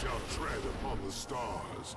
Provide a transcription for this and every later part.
shall tread upon the stars.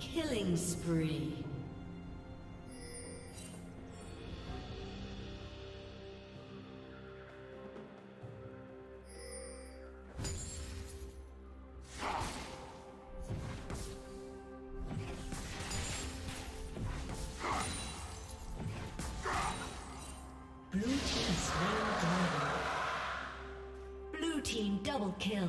Killing spree. Double kill.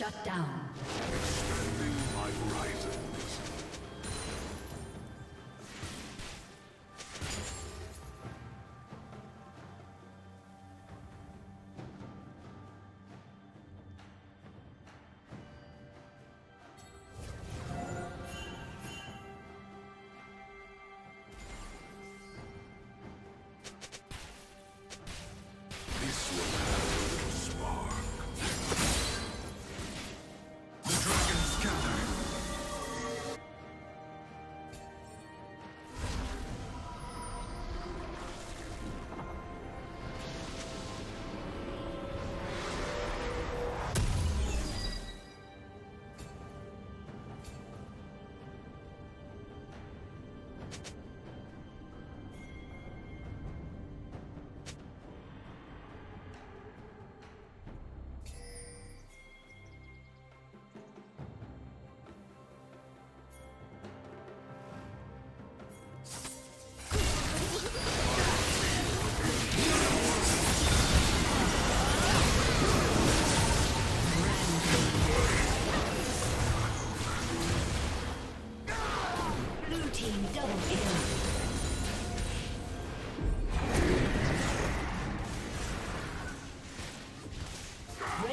Shut down. Extending my horizon.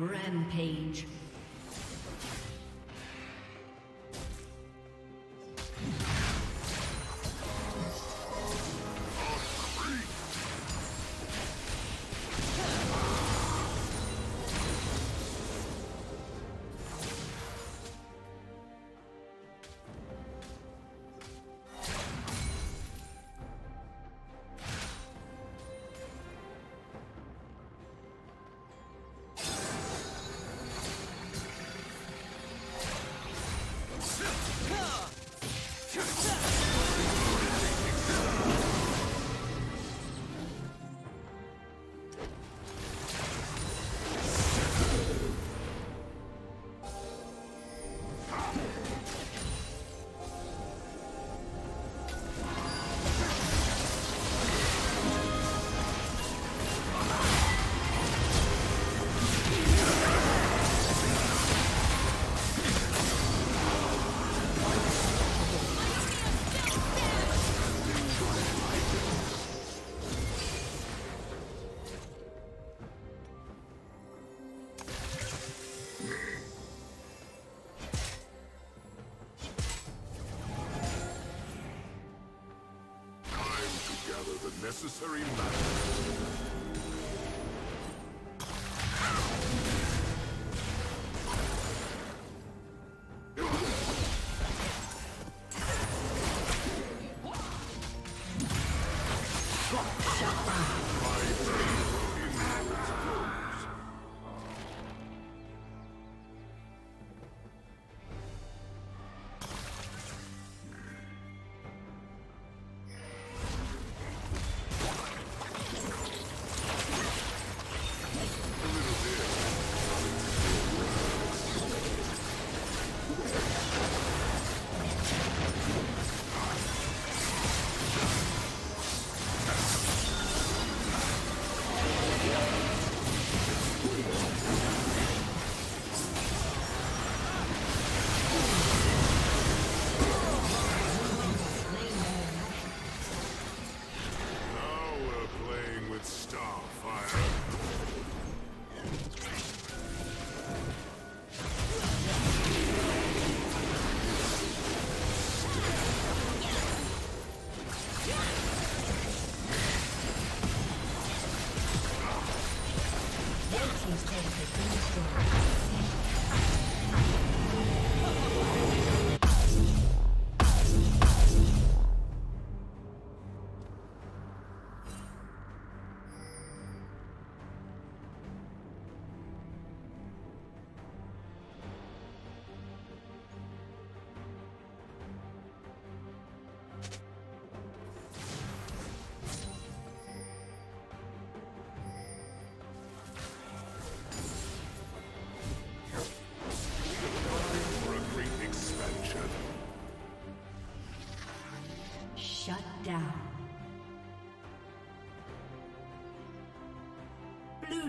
Rampage. necessary matters.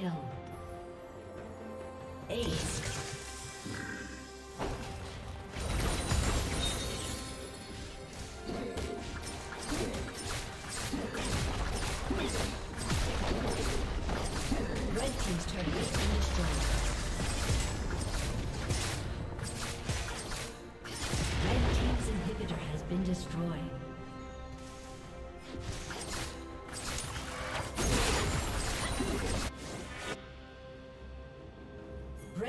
kill.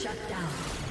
Shut down.